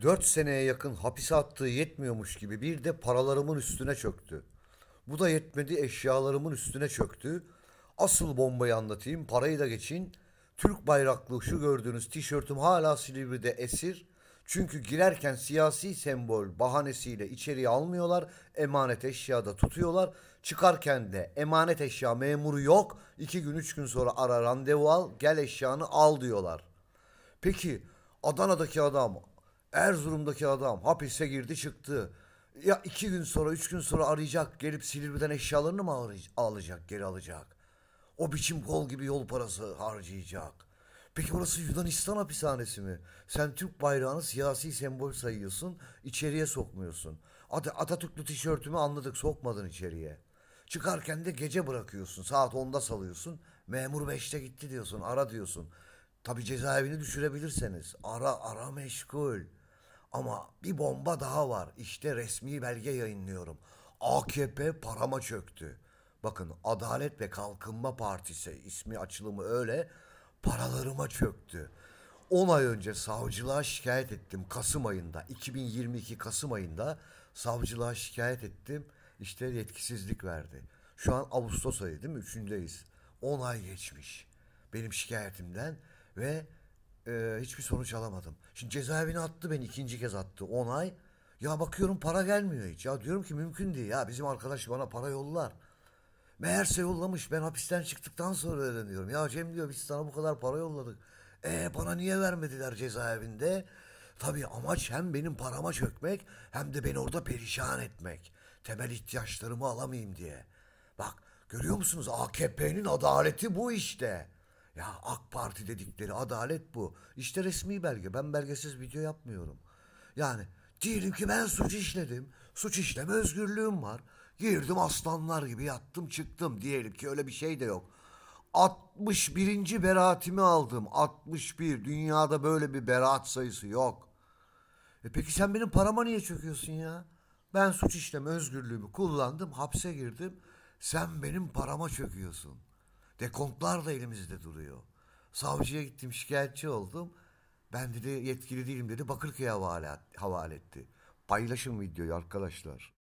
Dört seneye yakın hapise attığı yetmiyormuş gibi bir de paralarımın üstüne çöktü. Bu da yetmedi eşyalarımın üstüne çöktü. Asıl bombayı anlatayım parayı da geçin. Türk bayraklı şu gördüğünüz tişörtüm hala Silivri'de esir. Çünkü girerken siyasi sembol bahanesiyle içeriye almıyorlar. Emanet eşya da tutuyorlar. Çıkarken de emanet eşya memuru yok. İki gün üç gün sonra ara randevu al gel eşyanı al diyorlar. Peki Adana'daki adam, Erzurum'daki adam hapise girdi çıktı. Ya iki gün sonra, üç gün sonra arayacak, gelip Silivri'den eşyalarını mı alacak, geri alacak? O biçim kol gibi yol parası harcayacak. Peki orası Yunanistan hapishanesi mi? Sen Türk bayrağını siyasi sembol sayıyorsun, içeriye sokmuyorsun. At Atatürk'lü tişörtümü anladık, sokmadın içeriye. Çıkarken de gece bırakıyorsun, saat 10'da salıyorsun. Memur 5'te gitti diyorsun, ara diyorsun. Tabi cezaevini düşürebilirseniz. Ara ara meşgul. Ama bir bomba daha var. İşte resmi belge yayınlıyorum. AKP parama çöktü. Bakın Adalet ve Kalkınma Partisi ismi açılımı öyle. Paralarıma çöktü. 10 ay önce savcılığa şikayet ettim Kasım ayında. 2022 Kasım ayında savcılığa şikayet ettim. İşte yetkisizlik verdi. Şu an Ağustos ayı değil mi? Üçündeyiz. 10 ay geçmiş benim şikayetimden ve e, hiçbir sonuç alamadım. Şimdi cezaevine attı beni ikinci kez attı 10 ay. Ya bakıyorum para gelmiyor hiç. Ya diyorum ki mümkün değil ya bizim arkadaş bana para yollar. Meğerse yollamış ben hapisten çıktıktan sonra öğreniyorum. Ya Cem diyor biz sana bu kadar para yolladık. E bana niye vermediler cezaevinde? Tabii amaç hem benim parama çökmek hem de beni orada perişan etmek. Temel ihtiyaçlarımı alamayayım diye. Bak görüyor musunuz AKP'nin adaleti bu işte. Ya AK Parti dedikleri adalet bu. İşte resmi belge. Ben belgesiz video yapmıyorum. Yani diyelim ki ben suç işledim. Suç işleme özgürlüğüm var. Girdim aslanlar gibi yattım çıktım. Diyelim ki öyle bir şey de yok. 61. beraatimi aldım. 61. Dünyada böyle bir beraat sayısı yok. E peki sen benim parama niye çöküyorsun ya? Ben suç işleme özgürlüğümü kullandım, hapse girdim. Sen benim parama çöküyorsun. Dekontlar da elimizde duruyor. Savcıya gittim, şikayetçi oldum. Ben dedi yetkili değilim dedi, Bakırköy'e havale, havale etti. Paylaşın videoyu arkadaşlar.